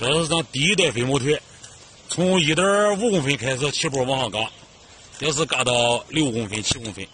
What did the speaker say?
这是咱第一代飞毛腿，从一点五公分开始起步往上嘎，这是嘎到六公分、七公分。